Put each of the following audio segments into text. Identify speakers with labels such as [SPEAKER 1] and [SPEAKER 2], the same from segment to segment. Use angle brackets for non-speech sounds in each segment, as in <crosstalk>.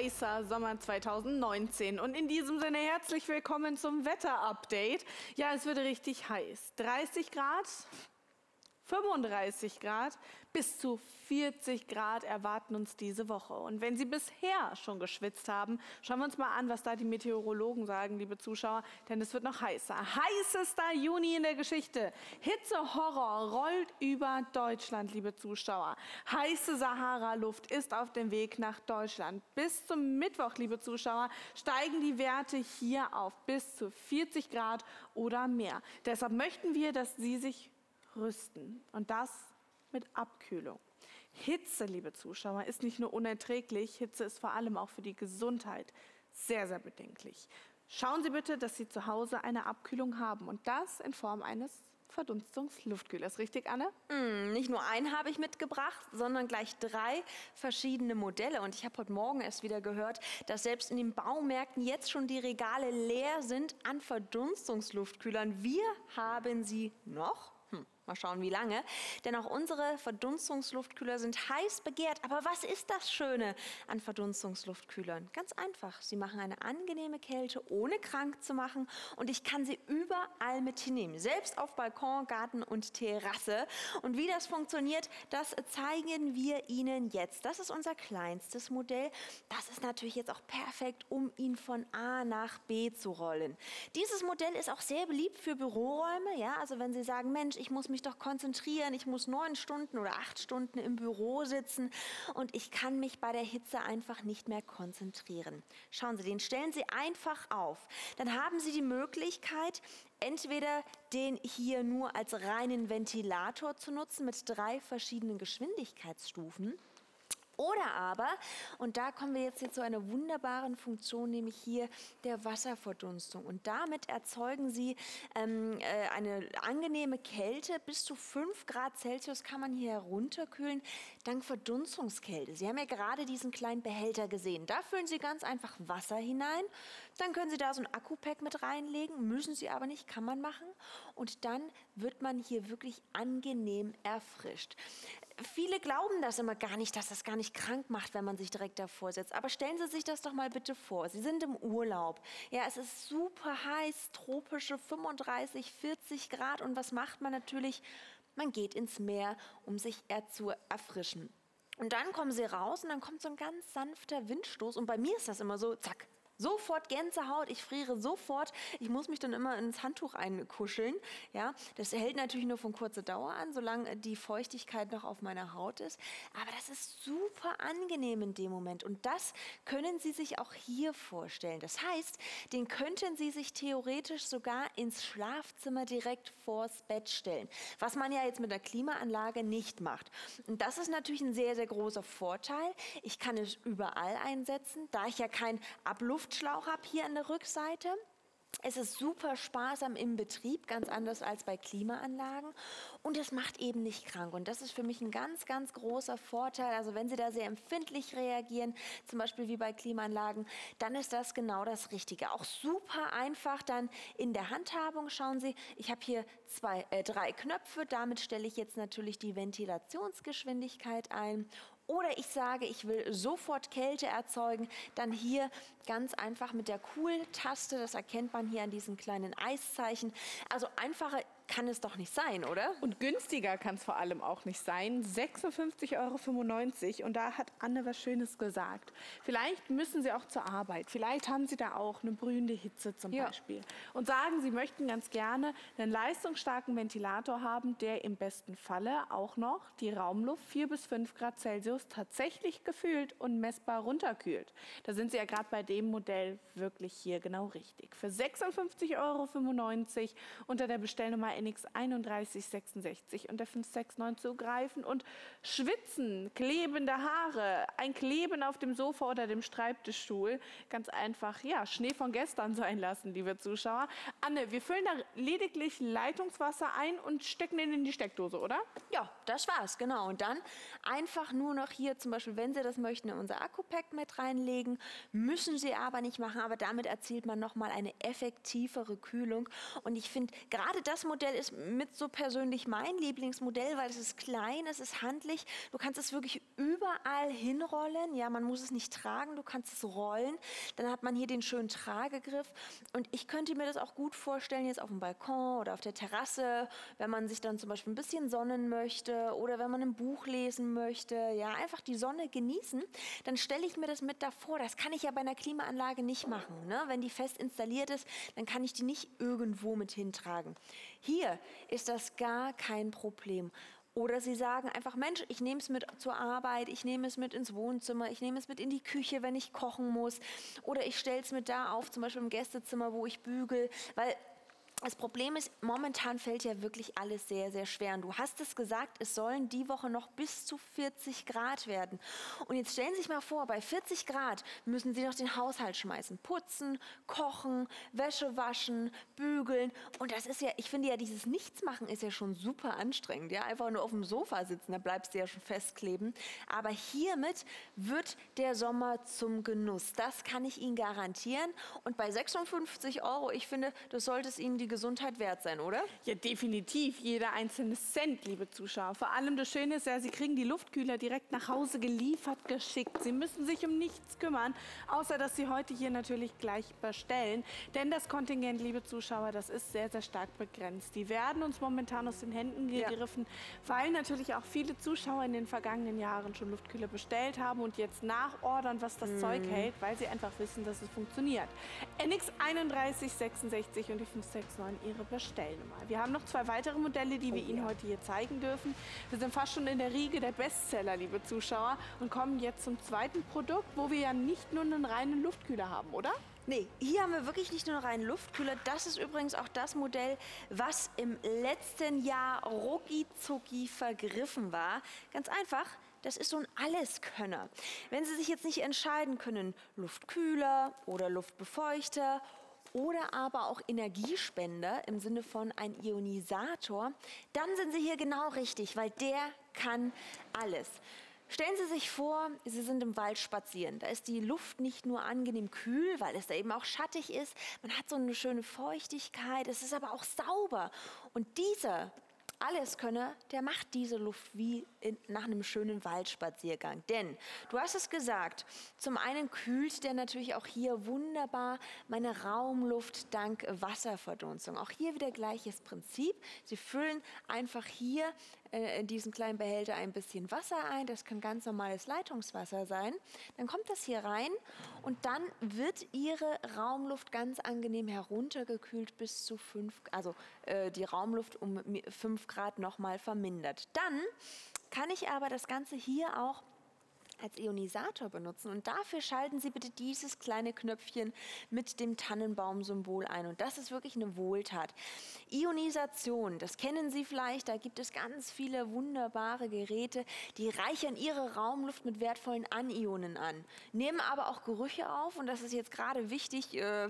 [SPEAKER 1] heißer Sommer 2019. Und in diesem Sinne herzlich willkommen zum Wetterupdate. Ja, es wird richtig heiß. 30 Grad, 35 Grad bis zu 40 Grad erwarten uns diese Woche. Und wenn Sie bisher schon geschwitzt haben, schauen wir uns mal an, was da die Meteorologen sagen, liebe Zuschauer, denn es wird noch heißer. Heißester Juni in der Geschichte. Hitzehorror rollt über Deutschland, liebe Zuschauer. Heiße Sahara-Luft ist auf dem Weg nach Deutschland. Bis zum Mittwoch, liebe Zuschauer, steigen die Werte hier auf bis zu 40 Grad oder mehr. Deshalb möchten wir, dass Sie sich rüsten. Und das mit Abkühlung. Hitze, liebe Zuschauer, ist nicht nur unerträglich, Hitze ist vor allem auch für die Gesundheit sehr, sehr bedenklich. Schauen Sie bitte, dass Sie zu Hause eine Abkühlung haben und das in Form eines Verdunstungsluftkühlers. Richtig, Anne?
[SPEAKER 2] Mm, nicht nur einen habe ich mitgebracht, sondern gleich drei verschiedene Modelle. Und ich habe heute Morgen erst wieder gehört, dass selbst in den Baumärkten jetzt schon die Regale leer sind an Verdunstungsluftkühlern. Wir haben sie noch Mal schauen, wie lange. Denn auch unsere Verdunstungsluftkühler sind heiß begehrt. Aber was ist das Schöne an Verdunstungsluftkühlern? Ganz einfach. Sie machen eine angenehme Kälte, ohne krank zu machen. Und ich kann sie überall mit hinnehmen. Selbst auf Balkon, Garten und Terrasse. Und wie das funktioniert, das zeigen wir Ihnen jetzt. Das ist unser kleinstes Modell. Das ist natürlich jetzt auch perfekt, um ihn von A nach B zu rollen. Dieses Modell ist auch sehr beliebt für Büroräume. Ja, also wenn Sie sagen, Mensch, ich muss mich mich doch konzentrieren. Ich muss neun Stunden oder acht Stunden im Büro sitzen und ich kann mich bei der Hitze einfach nicht mehr konzentrieren. Schauen Sie, den stellen Sie einfach auf. Dann haben Sie die Möglichkeit, entweder den hier nur als reinen Ventilator zu nutzen mit drei verschiedenen Geschwindigkeitsstufen oder aber, und da kommen wir jetzt hier zu einer wunderbaren Funktion, nämlich hier der Wasserverdunstung. Und damit erzeugen Sie ähm, äh, eine angenehme Kälte. Bis zu 5 Grad Celsius kann man hier herunterkühlen, dank Verdunstungskälte. Sie haben ja gerade diesen kleinen Behälter gesehen. Da füllen Sie ganz einfach Wasser hinein. Dann können Sie da so ein Akku-Pack mit reinlegen, müssen Sie aber nicht, kann man machen. Und dann wird man hier wirklich angenehm erfrischt viele glauben das immer gar nicht, dass das gar nicht krank macht, wenn man sich direkt davor setzt. Aber stellen Sie sich das doch mal bitte vor. Sie sind im Urlaub. Ja, es ist super heiß, tropische 35, 40 Grad. Und was macht man natürlich? Man geht ins Meer, um sich eher zu erfrischen. Und dann kommen Sie raus und dann kommt so ein ganz sanfter Windstoß. Und bei mir ist das immer so, zack, Sofort Gänsehaut, ich friere sofort. Ich muss mich dann immer ins Handtuch einkuscheln. Ja, das hält natürlich nur von kurzer Dauer an, solange die Feuchtigkeit noch auf meiner Haut ist. Aber das ist super angenehm in dem Moment. Und das können Sie sich auch hier vorstellen. Das heißt, den könnten Sie sich theoretisch sogar ins Schlafzimmer direkt vors Bett stellen. Was man ja jetzt mit der Klimaanlage nicht macht. Und das ist natürlich ein sehr, sehr großer Vorteil. Ich kann es überall einsetzen, da ich ja kein Abluft Luftschlauch habe hier an der Rückseite. Es ist super sparsam im Betrieb, ganz anders als bei Klimaanlagen. Und es macht eben nicht krank. Und das ist für mich ein ganz, ganz großer Vorteil. Also wenn Sie da sehr empfindlich reagieren, zum Beispiel wie bei Klimaanlagen, dann ist das genau das Richtige. Auch super einfach dann in der Handhabung. Schauen Sie, ich habe hier zwei, äh, drei Knöpfe. Damit stelle ich jetzt natürlich die Ventilationsgeschwindigkeit ein oder ich sage, ich will sofort Kälte erzeugen, dann hier ganz einfach mit der Cool-Taste, das erkennt man hier an diesen kleinen Eiszeichen. Also einfacher kann es doch nicht sein, oder?
[SPEAKER 1] Und günstiger kann es vor allem auch nicht sein. 56,95 Euro. Und da hat Anne was Schönes gesagt. Vielleicht müssen Sie auch zur Arbeit. Vielleicht haben Sie da auch eine brühende Hitze zum ja. Beispiel. Und sagen, Sie möchten ganz gerne einen leistungsstarken Ventilator haben, der im besten Falle auch noch die Raumluft 4 bis 5 Grad Celsius tatsächlich gefühlt und messbar runterkühlt. Da sind Sie ja gerade bei dem Modell wirklich hier genau richtig. Für 56,95 Euro unter der Bestellnummer NX 3166 und der 569 zugreifen und schwitzen, klebende Haare, ein Kleben auf dem Sofa oder dem Schreibtischstuhl, ganz einfach, ja, Schnee von gestern sein lassen, liebe Zuschauer. Anne, wir füllen da lediglich Leitungswasser ein und stecken ihn in die Steckdose, oder?
[SPEAKER 2] Ja, das war's, genau. Und dann einfach nur noch hier zum Beispiel, wenn Sie das möchten, in unser Akku-Pack mit reinlegen, müssen Sie aber nicht machen, aber damit erzielt man nochmal eine effektivere Kühlung. Und ich finde, gerade das Modell Modell ist mit so persönlich mein Lieblingsmodell, weil es ist klein, es ist handlich. Du kannst es wirklich überall hinrollen. Ja, man muss es nicht tragen, du kannst es rollen. Dann hat man hier den schönen Tragegriff. Und ich könnte mir das auch gut vorstellen, jetzt auf dem Balkon oder auf der Terrasse, wenn man sich dann zum Beispiel ein bisschen sonnen möchte oder wenn man ein Buch lesen möchte. Ja, einfach die Sonne genießen. Dann stelle ich mir das mit davor. Das kann ich ja bei einer Klimaanlage nicht machen. Ne? Wenn die fest installiert ist, dann kann ich die nicht irgendwo mit hintragen. Hier ist das gar kein Problem. Oder sie sagen einfach, Mensch, ich nehme es mit zur Arbeit, ich nehme es mit ins Wohnzimmer, ich nehme es mit in die Küche, wenn ich kochen muss. Oder ich stelle es mit da auf, zum Beispiel im Gästezimmer, wo ich bügel. Weil das Problem ist, momentan fällt ja wirklich alles sehr, sehr schwer. Und du hast es gesagt, es sollen die Woche noch bis zu 40 Grad werden. Und jetzt stellen Sie sich mal vor, bei 40 Grad müssen Sie noch den Haushalt schmeißen. Putzen, kochen, Wäsche waschen, bügeln. Und das ist ja, ich finde ja, dieses Nichtsmachen ist ja schon super anstrengend. Ja, einfach nur auf dem Sofa sitzen, da bleibst du ja schon festkleben. Aber hiermit wird der Sommer zum Genuss. Das kann ich Ihnen garantieren. Und bei 56 Euro, ich finde, das sollte es Ihnen die Gesundheit wert sein, oder?
[SPEAKER 1] Ja, definitiv. Jeder einzelne Cent, liebe Zuschauer. Vor allem das Schöne ist ja, Sie kriegen die Luftkühler direkt nach Hause geliefert, geschickt. Sie müssen sich um nichts kümmern, außer dass Sie heute hier natürlich gleich bestellen. Denn das Kontingent, liebe Zuschauer, das ist sehr, sehr stark begrenzt. Die werden uns momentan aus den Händen gegriffen, ja. weil natürlich auch viele Zuschauer in den vergangenen Jahren schon Luftkühler bestellt haben und jetzt nachordern, was das mm. Zeug hält, weil sie einfach wissen, dass es funktioniert. NX 3166 und die 569 569 Ihre Bestellnummer. Wir haben noch zwei weitere Modelle, die wir oh, Ihnen ja. heute hier zeigen dürfen. Wir sind fast schon in der Riege der Bestseller, liebe Zuschauer, und kommen jetzt zum zweiten Produkt, wo wir ja nicht nur einen reinen Luftkühler haben, oder?
[SPEAKER 2] Nee, hier haben wir wirklich nicht nur einen reinen Luftkühler. Das ist übrigens auch das Modell, was im letzten Jahr rucki zucki vergriffen war. Ganz einfach, das ist so ein Alleskönner. Wenn Sie sich jetzt nicht entscheiden können, Luftkühler oder Luftbefeuchter oder aber auch Energiespender im Sinne von ein Ionisator, dann sind Sie hier genau richtig, weil der kann alles. Stellen Sie sich vor, Sie sind im Wald spazieren. Da ist die Luft nicht nur angenehm kühl, weil es da eben auch schattig ist. Man hat so eine schöne Feuchtigkeit. Es ist aber auch sauber. Und dieser Alleskönner, der macht diese Luft wie in, nach einem schönen Waldspaziergang. Denn, du hast es gesagt, zum einen kühlt der natürlich auch hier wunderbar meine Raumluft dank Wasserverdunstung. Auch hier wieder gleiches Prinzip. Sie füllen einfach hier in diesen kleinen Behälter ein bisschen Wasser ein. Das kann ganz normales Leitungswasser sein. Dann kommt das hier rein und dann wird Ihre Raumluft ganz angenehm heruntergekühlt bis zu 5, also äh, die Raumluft um 5 Grad nochmal vermindert. Dann kann ich aber das Ganze hier auch als Ionisator benutzen. Und dafür schalten Sie bitte dieses kleine Knöpfchen mit dem Tannenbaum-Symbol ein. Und das ist wirklich eine Wohltat. Ionisation, das kennen Sie vielleicht, da gibt es ganz viele wunderbare Geräte, die reichern Ihre Raumluft mit wertvollen Anionen an, nehmen aber auch Gerüche auf und das ist jetzt gerade wichtig äh,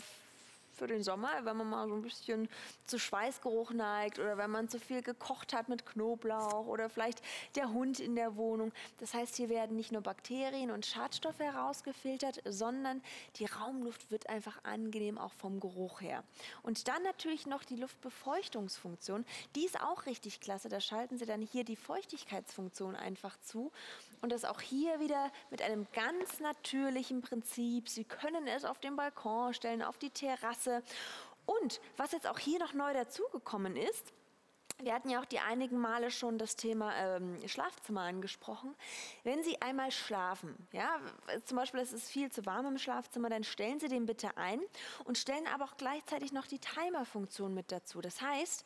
[SPEAKER 2] für den Sommer, wenn man mal so ein bisschen zu Schweißgeruch neigt oder wenn man zu viel gekocht hat mit Knoblauch oder vielleicht der Hund in der Wohnung. Das heißt, hier werden nicht nur Bakterien und Schadstoffe herausgefiltert, sondern die Raumluft wird einfach angenehm auch vom Geruch her. Und dann natürlich noch die Luftbefeuchtungsfunktion. Die ist auch richtig klasse. Da schalten Sie dann hier die Feuchtigkeitsfunktion einfach zu. Und das auch hier wieder mit einem ganz natürlichen Prinzip. Sie können es auf den Balkon stellen, auf die Terrasse Klasse. Und was jetzt auch hier noch neu dazugekommen ist, wir hatten ja auch die einigen Male schon das Thema ähm, Schlafzimmer angesprochen. Wenn Sie einmal schlafen, ja, zum Beispiel es ist viel zu warm im Schlafzimmer, dann stellen Sie den bitte ein und stellen aber auch gleichzeitig noch die Timer-Funktion mit dazu. Das heißt,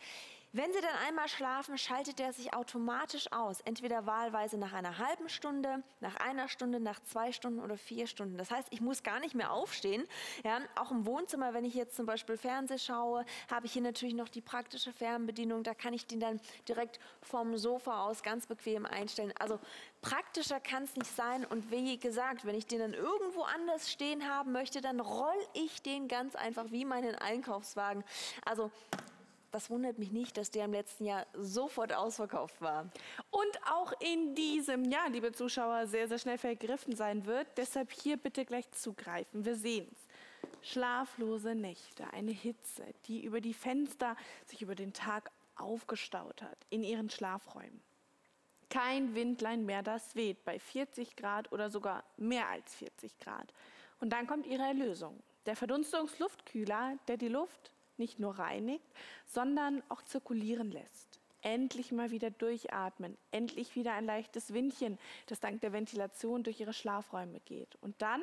[SPEAKER 2] wenn Sie dann einmal schlafen, schaltet er sich automatisch aus, entweder wahlweise nach einer halben Stunde, nach einer Stunde, nach zwei Stunden oder vier Stunden. Das heißt, ich muss gar nicht mehr aufstehen. Ja, auch im Wohnzimmer, wenn ich jetzt zum Beispiel Fernseh schaue, habe ich hier natürlich noch die praktische Fernbedienung. Da kann ich den dann direkt vom Sofa aus ganz bequem einstellen. Also praktischer kann es nicht sein. Und wie gesagt, wenn ich den dann irgendwo anders stehen haben möchte, dann roll ich den ganz einfach wie meinen Einkaufswagen. Also das wundert mich nicht, dass der im letzten Jahr sofort ausverkauft war.
[SPEAKER 1] Und auch in diesem Jahr, liebe Zuschauer, sehr, sehr schnell vergriffen sein wird. Deshalb hier bitte gleich zugreifen. Wir sehen es. Schlaflose Nächte, eine Hitze, die über die Fenster sich über den Tag aufgestaut hat in ihren Schlafräumen. Kein Windlein mehr, das weht bei 40 Grad oder sogar mehr als 40 Grad. Und dann kommt ihre Erlösung. Der Verdunstungsluftkühler, der die Luft nicht nur reinigt, sondern auch zirkulieren lässt. Endlich mal wieder durchatmen, endlich wieder ein leichtes Windchen, das dank der Ventilation durch ihre Schlafräume geht. Und dann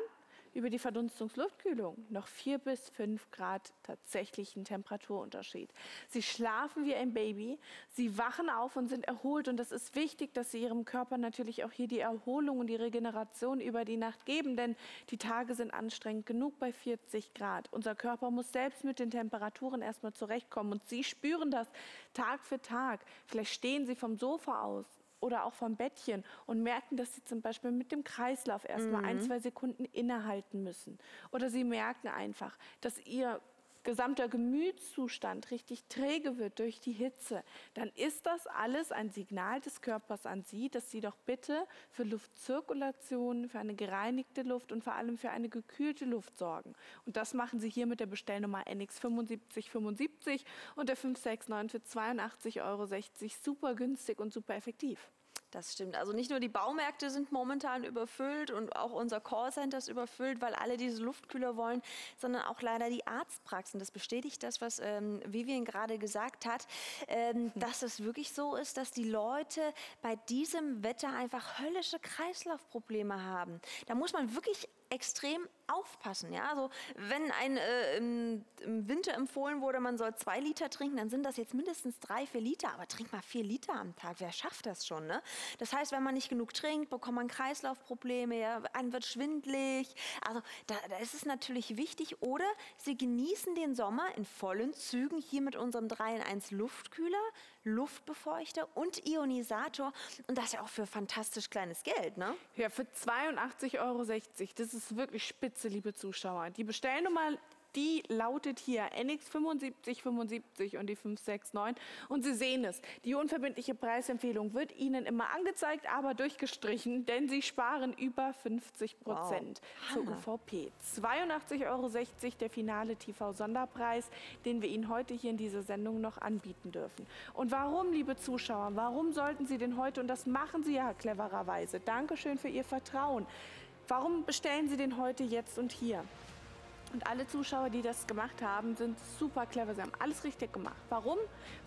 [SPEAKER 1] über die Verdunstungsluftkühlung noch vier bis fünf Grad tatsächlichen Temperaturunterschied. Sie schlafen wie ein Baby, sie wachen auf und sind erholt und das ist wichtig, dass sie ihrem Körper natürlich auch hier die Erholung und die Regeneration über die Nacht geben, denn die Tage sind anstrengend genug bei 40 Grad. Unser Körper muss selbst mit den Temperaturen erstmal zurechtkommen und sie spüren das Tag für Tag. Vielleicht stehen sie vom Sofa aus, oder auch vom Bettchen und merken, dass sie zum Beispiel mit dem Kreislauf erstmal mhm. ein, zwei Sekunden innehalten müssen. Oder sie merken einfach, dass ihr gesamter Gemütszustand richtig träge wird durch die Hitze, dann ist das alles ein Signal des Körpers an Sie, dass Sie doch bitte für Luftzirkulation, für eine gereinigte Luft und vor allem für eine gekühlte Luft sorgen. Und das machen Sie hier mit der Bestellnummer NX7575 und der 569 für 82,60 Euro. Super günstig und super effektiv.
[SPEAKER 2] Das stimmt. Also nicht nur die Baumärkte sind momentan überfüllt und auch unser Callcenter ist überfüllt, weil alle diese Luftkühler wollen, sondern auch leider die Arztpraxen. Das bestätigt das, was ähm, Vivian gerade gesagt hat, ähm, hm. dass es wirklich so ist, dass die Leute bei diesem Wetter einfach höllische Kreislaufprobleme haben. Da muss man wirklich extrem aufpassen. Ja? Also wenn ein, äh, im, im, Winter empfohlen wurde, man soll zwei Liter trinken, dann sind das jetzt mindestens drei, vier Liter. Aber trink mal vier Liter am Tag. Wer schafft das schon? Ne? Das heißt, wenn man nicht genug trinkt, bekommt man Kreislaufprobleme, ja? einem wird schwindlig. Also da, da ist es natürlich wichtig. Oder Sie genießen den Sommer in vollen Zügen hier mit unserem 3 in 1 Luftkühler, Luftbefeuchter und Ionisator. Und das ja auch für fantastisch kleines Geld. Ne?
[SPEAKER 1] Ja, für 82,60 Euro. Das ist wirklich spitze, liebe Zuschauer. Die Bestellnummer die lautet hier NX 7575 und die 569. Und Sie sehen es, die unverbindliche Preisempfehlung wird Ihnen immer angezeigt, aber durchgestrichen, denn Sie sparen über 50 Prozent wow. zur UVP. 82,60 Euro der finale TV-Sonderpreis, den wir Ihnen heute hier in dieser Sendung noch anbieten dürfen. Und warum, liebe Zuschauer, warum sollten Sie denn heute, und das machen Sie ja clevererweise, Dankeschön für Ihr Vertrauen, warum bestellen Sie den heute, jetzt und hier? Und alle Zuschauer, die das gemacht haben, sind super clever. Sie haben alles richtig gemacht. Warum?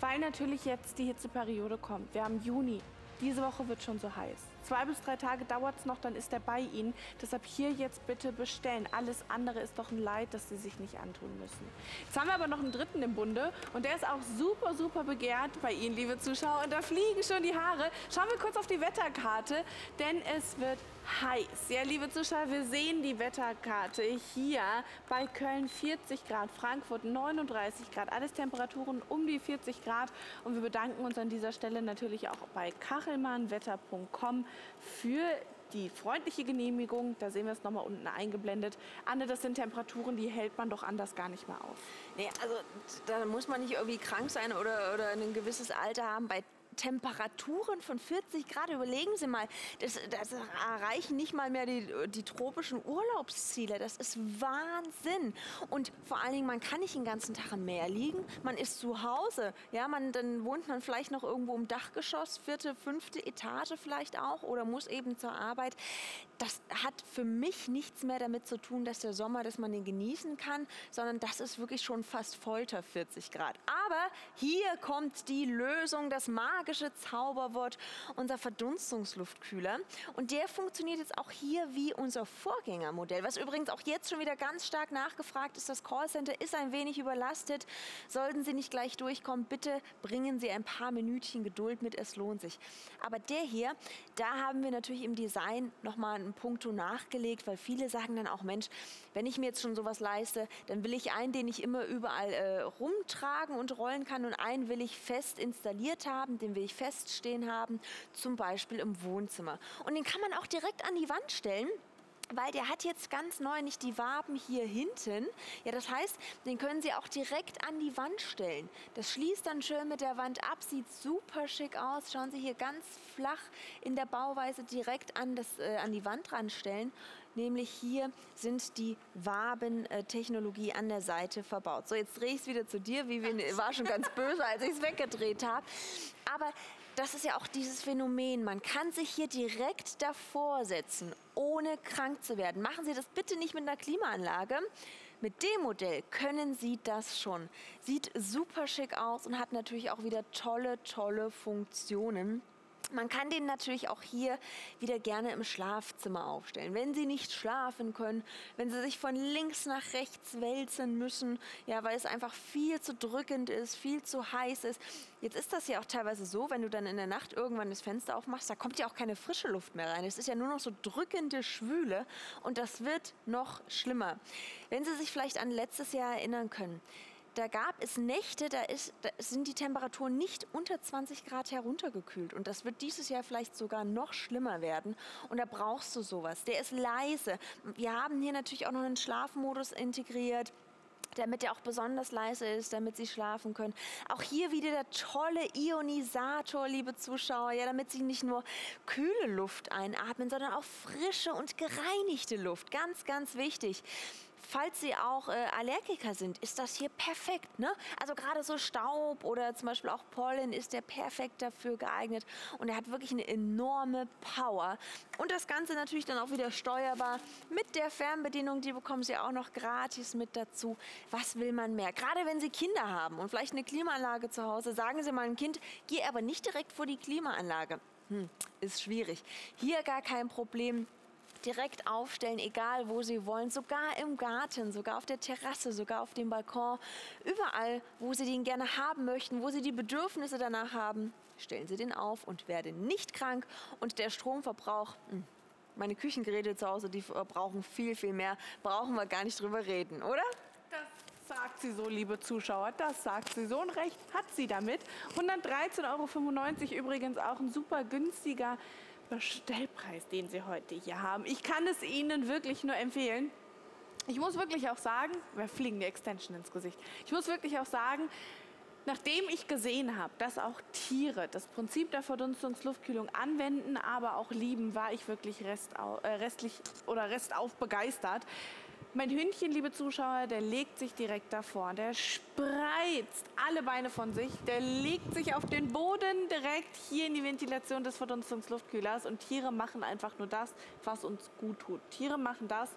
[SPEAKER 1] Weil natürlich jetzt die Hitzeperiode kommt. Wir haben Juni. Diese Woche wird schon so heiß. Zwei bis drei Tage dauert es noch, dann ist er bei Ihnen. Deshalb hier jetzt bitte bestellen. Alles andere ist doch ein Leid, das Sie sich nicht antun müssen. Jetzt haben wir aber noch einen dritten im Bunde und der ist auch super, super begehrt bei Ihnen, liebe Zuschauer. Und da fliegen schon die Haare. Schauen wir kurz auf die Wetterkarte, denn es wird heiß. Ja, liebe Zuschauer, wir sehen die Wetterkarte hier bei Köln 40 Grad, Frankfurt 39 Grad, alles Temperaturen um die 40 Grad. Und wir bedanken uns an dieser Stelle natürlich auch bei kachelmannwetter.com für die freundliche Genehmigung, da sehen wir es nochmal unten eingeblendet. Anne, das sind Temperaturen, die hält man doch anders gar nicht mehr aus.
[SPEAKER 2] Nee, also da muss man nicht irgendwie krank sein oder, oder ein gewisses Alter haben. Bei Temperaturen von 40 Grad, überlegen Sie mal, das, das erreichen nicht mal mehr die, die tropischen Urlaubsziele. Das ist Wahnsinn. Und vor allen Dingen, man kann nicht den ganzen Tag im Meer liegen. Man ist zu Hause. Ja, man, dann wohnt man vielleicht noch irgendwo im Dachgeschoss, vierte, fünfte Etage vielleicht auch oder muss eben zur Arbeit. Das hat für mich nichts mehr damit zu tun, dass der Sommer, dass man den genießen kann, sondern das ist wirklich schon fast Folter 40 Grad. Aber hier kommt die Lösung, das Magische magische Zauberwort, unser Verdunstungsluftkühler. Und der funktioniert jetzt auch hier wie unser Vorgängermodell, was übrigens auch jetzt schon wieder ganz stark nachgefragt ist. Das Callcenter ist ein wenig überlastet. Sollten Sie nicht gleich durchkommen, bitte bringen Sie ein paar Minütchen Geduld mit, es lohnt sich. Aber der hier, da haben wir natürlich im Design nochmal einen Punkto nachgelegt, weil viele sagen dann auch, Mensch, wenn ich mir jetzt schon sowas leiste, dann will ich einen, den ich immer überall äh, rumtragen und rollen kann und einen will ich fest installiert haben, den will ich feststehen haben, zum Beispiel im Wohnzimmer. Und den kann man auch direkt an die Wand stellen weil der hat jetzt ganz neu nicht die Waben hier hinten. Ja, das heißt, den können Sie auch direkt an die Wand stellen. Das schließt dann schön mit der Wand ab, sieht super schick aus. Schauen Sie hier ganz flach in der Bauweise direkt an, das, äh, an die Wand ranstellen. Nämlich hier sind die Wabentechnologie an der Seite verbaut. So, jetzt drehe ich es wieder zu dir. Vivian war schon ganz böse, als ich es weggedreht habe. Aber das ist ja auch dieses Phänomen. Man kann sich hier direkt davor setzen, ohne krank zu werden. Machen Sie das bitte nicht mit einer Klimaanlage. Mit dem Modell können Sie das schon. Sieht super schick aus und hat natürlich auch wieder tolle, tolle Funktionen. Man kann den natürlich auch hier wieder gerne im Schlafzimmer aufstellen. Wenn Sie nicht schlafen können, wenn Sie sich von links nach rechts wälzen müssen, ja, weil es einfach viel zu drückend ist, viel zu heiß ist. Jetzt ist das ja auch teilweise so, wenn du dann in der Nacht irgendwann das Fenster aufmachst, da kommt ja auch keine frische Luft mehr rein. Es ist ja nur noch so drückende Schwüle und das wird noch schlimmer. Wenn Sie sich vielleicht an letztes Jahr erinnern können, da gab es Nächte, da, ist, da sind die Temperaturen nicht unter 20 Grad heruntergekühlt. Und das wird dieses Jahr vielleicht sogar noch schlimmer werden. Und da brauchst du sowas. Der ist leise. Wir haben hier natürlich auch noch einen Schlafmodus integriert damit er auch besonders leise ist, damit sie schlafen können. Auch hier wieder der tolle Ionisator, liebe Zuschauer, ja, damit sie nicht nur kühle Luft einatmen, sondern auch frische und gereinigte Luft. Ganz, ganz wichtig falls Sie auch äh, Allergiker sind, ist das hier perfekt. Ne? Also gerade so Staub oder zum Beispiel auch Pollen ist der perfekt dafür geeignet. Und er hat wirklich eine enorme Power. Und das Ganze natürlich dann auch wieder steuerbar mit der Fernbedienung. Die bekommen Sie auch noch gratis mit dazu. Was will man mehr? Gerade wenn Sie Kinder haben und vielleicht eine Klimaanlage zu Hause, sagen Sie mal ein Kind, geh aber nicht direkt vor die Klimaanlage. Hm, ist schwierig. Hier gar kein Problem direkt aufstellen, egal wo Sie wollen, sogar im Garten, sogar auf der Terrasse, sogar auf dem Balkon, überall, wo Sie den gerne haben möchten, wo Sie die Bedürfnisse danach haben, stellen Sie den auf und werden nicht krank und der Stromverbrauch, hm, meine Küchengeräte zu Hause, die brauchen viel, viel mehr, brauchen wir gar nicht drüber reden, oder?
[SPEAKER 1] Das sagt sie so, liebe Zuschauer, das sagt sie so. Und recht hat sie damit. 113,95 Euro übrigens auch ein super günstiger Bestellpreis, den Sie heute hier haben. Ich kann es Ihnen wirklich nur empfehlen. Ich muss wirklich auch sagen, wir fliegen die Extension ins Gesicht. Ich muss wirklich auch sagen, nachdem ich gesehen habe, dass auch Tiere das Prinzip der Verdunstungsluftkühlung anwenden, aber auch lieben, war ich wirklich restau, äh, restlich oder restauf begeistert. Mein Hündchen, liebe Zuschauer, der legt sich direkt davor. Der spreizt alle Beine von sich. Der legt sich auf den Boden direkt hier in die Ventilation des Verdunstungsluftkühlers. Und Tiere machen einfach nur das, was uns gut tut. Tiere machen das,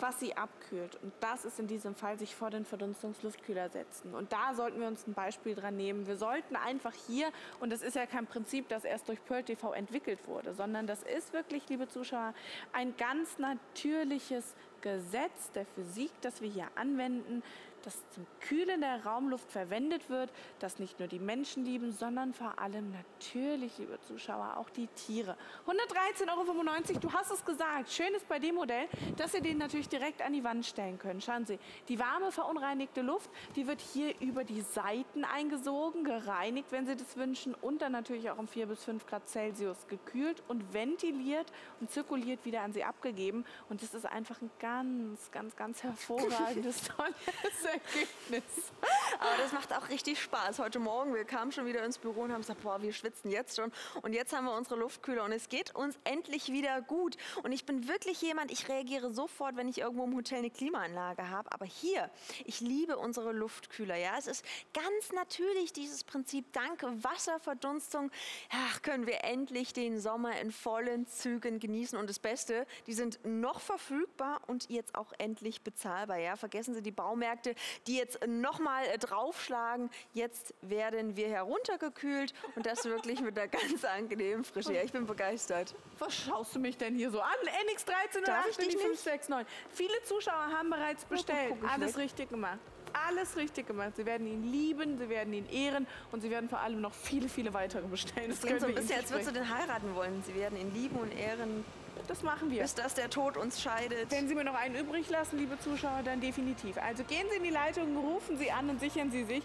[SPEAKER 1] was sie abkühlt. Und das ist in diesem Fall sich vor den Verdunstungsluftkühler setzen. Und da sollten wir uns ein Beispiel dran nehmen. Wir sollten einfach hier, und das ist ja kein Prinzip, das erst durch Pearl TV entwickelt wurde, sondern das ist wirklich, liebe Zuschauer, ein ganz natürliches Gesetz der Physik, das wir hier anwenden, das zum Kühlen der Raumluft verwendet wird, das nicht nur die Menschen lieben, sondern vor allem natürlich, liebe Zuschauer, auch die Tiere. 113,95 Euro, du hast es gesagt. Schön ist bei dem Modell, dass Sie den natürlich direkt an die Wand stellen können. Schauen Sie, die warme, verunreinigte Luft, die wird hier über die Seiten eingesogen, gereinigt, wenn Sie das wünschen, und dann natürlich auch um 4 bis 5 Grad Celsius gekühlt und ventiliert und zirkuliert wieder an Sie abgegeben. Und das ist einfach ein ganz, ganz, ganz <laughs> hervorragendes, tolles Ergebnis.
[SPEAKER 2] Aber das macht auch richtig Spaß. Heute Morgen, wir kamen schon wieder ins Büro und haben gesagt, boah, wir schwitzen jetzt schon. Und jetzt haben wir unsere Luftkühler und es geht uns endlich wieder gut. Und ich bin wirklich jemand, ich reagiere sofort, wenn ich irgendwo im Hotel eine Klimaanlage habe. Aber hier, ich liebe unsere Luftkühler. Ja, es ist ganz natürlich dieses Prinzip, dank Wasserverdunstung, ach, können wir endlich den Sommer in vollen Zügen genießen. Und das Beste, die sind noch verfügbar und jetzt auch endlich bezahlbar. Ja, vergessen Sie die Baumärkte, die jetzt nochmal äh, draufschlagen. Jetzt werden wir heruntergekühlt und das wirklich mit einer ganz angenehmen Frische. Ja, ich bin begeistert.
[SPEAKER 1] Was schaust du mich denn hier so an? NX 13 oder 569. Viele Zuschauer haben bereits bestellt. Alles weg. richtig gemacht alles richtig gemacht. Sie werden ihn lieben, sie werden ihn ehren und sie werden vor allem noch viele, viele weitere bestellen.
[SPEAKER 2] Das, das klingt so ein bisschen, als würdest du den heiraten wollen. Sie werden ihn lieben und ehren.
[SPEAKER 1] Das machen wir.
[SPEAKER 2] Bis dass der Tod uns scheidet.
[SPEAKER 1] Wenn Sie mir noch einen übrig lassen, liebe Zuschauer, dann definitiv. Also gehen Sie in die Leitung, rufen Sie an und sichern Sie sich.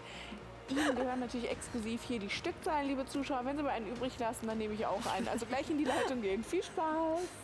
[SPEAKER 1] Ihnen gehören natürlich exklusiv hier die Stückzahlen, liebe Zuschauer. Wenn Sie mir einen übrig lassen, dann nehme ich auch einen. Also gleich in die Leitung gehen. Viel Spaß!